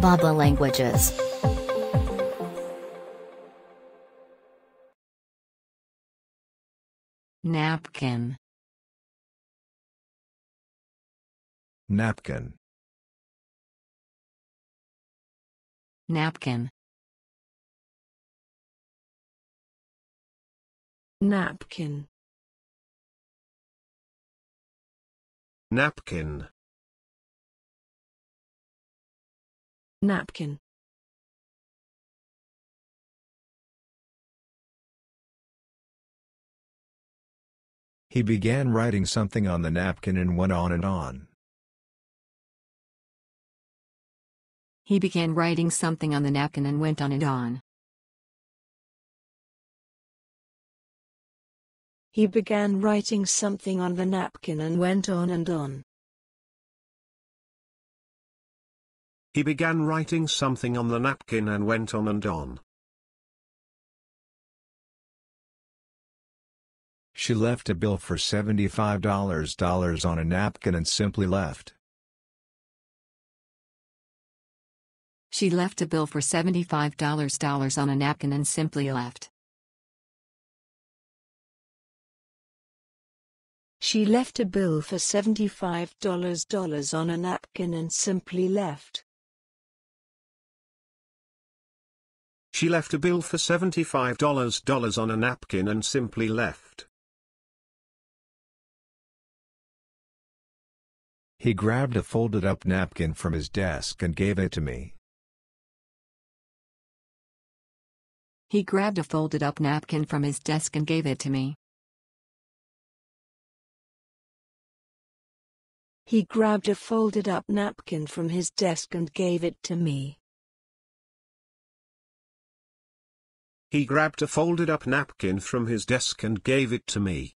bab.la Languages Napkin. Napkin. Napkin. napkin napkin napkin He began writing something on the napkin and went on and on. He began writing something on the napkin and went on and on. He began writing something on the napkin and went on and on. He began writing something on the napkin and went on and on. She left a bill for $75 on a napkin and simply left. She left a bill for $75 on a napkin and simply left. She left a bill for $75 on a napkin and simply left. She left a bill for $75 on a napkin and simply left. He grabbed a folded up napkin from his desk and gave it to me. He grabbed a folded up napkin from his desk and gave it to me. He grabbed a folded up napkin from his desk and gave it to me. He grabbed a folded up napkin from his desk and gave it to me.